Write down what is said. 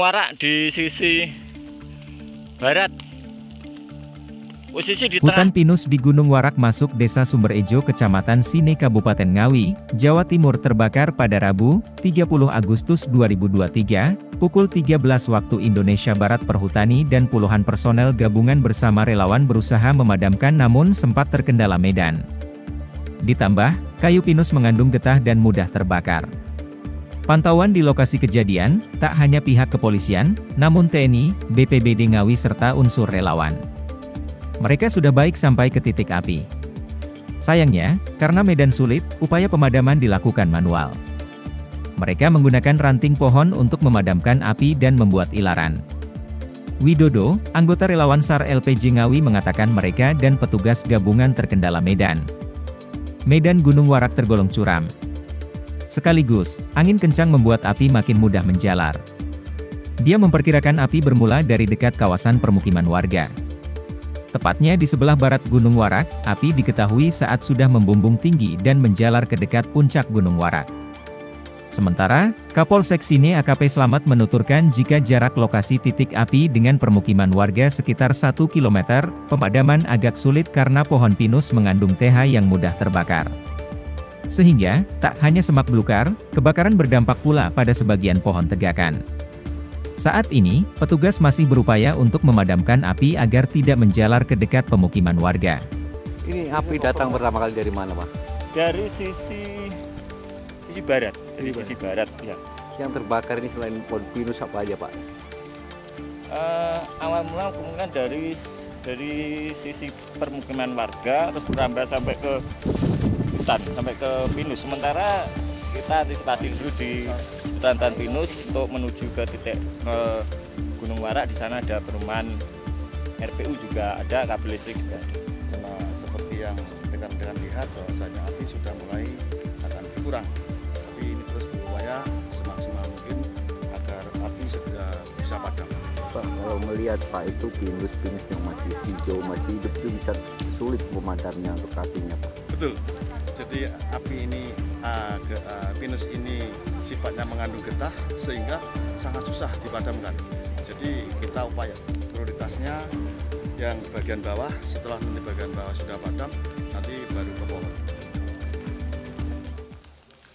Warak di sisi barat. Posisi di Hutan pinus di Gunung Warak masuk Desa Sumberejo Kecamatan Sine Kabupaten Ngawi, Jawa Timur terbakar pada Rabu, 30 Agustus 2023, pukul 13 waktu Indonesia Barat Perhutani dan puluhan personel gabungan bersama relawan berusaha memadamkan namun sempat terkendala medan. Ditambah, kayu pinus mengandung getah dan mudah terbakar. Pantauan di lokasi kejadian, tak hanya pihak kepolisian, namun TNI, BPBD Ngawi serta unsur relawan. Mereka sudah baik sampai ke titik api. Sayangnya, karena medan sulit, upaya pemadaman dilakukan manual. Mereka menggunakan ranting pohon untuk memadamkan api dan membuat ilaran. Widodo, anggota relawan SAR LPJ Ngawi mengatakan mereka dan petugas gabungan terkendala medan. Medan Gunung Warak tergolong curam. Sekaligus, angin kencang membuat api makin mudah menjalar. Dia memperkirakan api bermula dari dekat kawasan permukiman warga. Tepatnya di sebelah barat Gunung Warak, api diketahui saat sudah membumbung tinggi dan menjalar ke dekat puncak Gunung Warak. Sementara, Kapolsek Sine AKP Slamet menuturkan jika jarak lokasi titik api dengan permukiman warga sekitar 1 km, pemadaman agak sulit karena pohon pinus mengandung TH yang mudah terbakar. Sehingga, tak hanya semak belukar, kebakaran berdampak pula pada sebagian pohon tegakan. Saat ini, petugas masih berupaya untuk memadamkan api agar tidak menjalar ke dekat pemukiman warga. Ini api datang pertama kali dari mana, Pak? Dari sisi sisi barat, dari sisi barat ya. Yang terbakar ini selain pohon pinus apa aja, Pak? Eh, awal mula kemungkinan dari dari sisi permukiman warga terus berambah sampai ke hutan sampai ke pinus. Sementara kita antisipasi dulu di hutan pinus untuk menuju ke titik eh, Gunung Warak. Di sana ada perumahan RPU juga ada kabel listrik juga ada. seperti yang rekan-rekan lihat bahwasanya api sudah mulai akan berkurang. Tapi ini terus berupaya semaksimal mungkin agar api segera bisa padam. Pak, kalau melihat Pak itu pinus-pinus yang masih hijau, masih hidup itu bisa sulit memadamnya untuk apinya, Pak. betul jadi api ini ah, ge- ah, pinus ini sifatnya mengandung getah sehingga sangat susah dipadamkan. Jadi kita upaya prioritasnya yang bagian bawah setelah nanti bagian bawah sudah padam nanti baru ke pohon